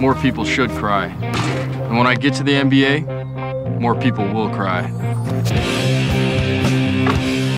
more people should cry. And when I get to the NBA, more people will cry.